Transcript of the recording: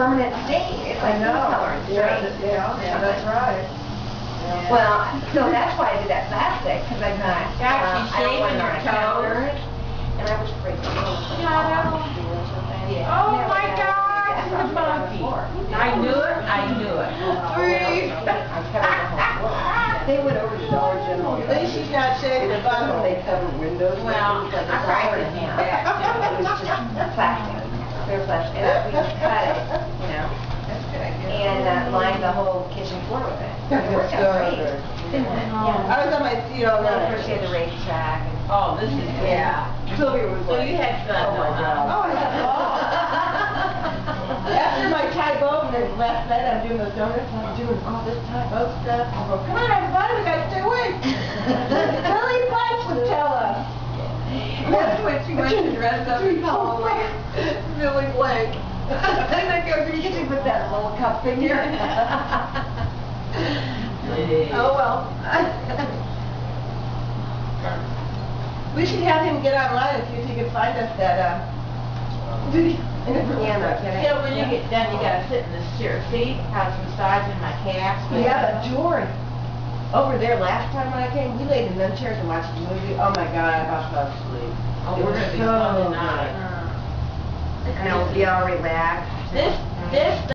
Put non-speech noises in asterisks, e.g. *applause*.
permanent state. It's like no tolerance, Yeah, right? that- yeah, yeah, that's right. Yeah. Well, *laughs* so that's why I did that plastic, because I thought, Yeah, uh, she's I don't want shaving it her a counter. toes. And I was afraid the little Yeah, I. Yeah. Oh Never my had gosh, that the monkey. I knew it, I knew it. *laughs* Three. I covered the whole floor. *laughs* They went over to Dollar General. At least she's not shaving the bottom. They cover windows. Well, like I that. tried to hand back, it was just plastic, clear plastic, and we just cut it, you know, That's a good idea. And lined the whole kitchen floor with it. It worked out great, didn't it? Um, I was on my, you know, And then of course you had the racetrack and. Oh, this is, Yeah. Sylvia was So like. you had fun Oh my though, God. Oh, I had a ball. After my Tae Bo, and then last night I'm doing those donuts, I'm doing all this Tae Bo stuff. I go, come on, everybody, we gotta stay awake. Billy Blank would tell us. That's when she went to dress up in Halloween. Billy Blank. And *laughs* I go, you can put that little cup. Oh, well. We should have him get online and see if he can find us that, uh, video. Yeah, no kidding. Yeah, when you get done, you gotta sit in this chair. See how it's massaging my calves? Yeah, but George, over there last time when I came, we laid in them chairs and watched the movie. Oh my God, I about fell asleep. Oh, It we're was gonna be so fun good. tonight. And I'll be all relaxed. This, this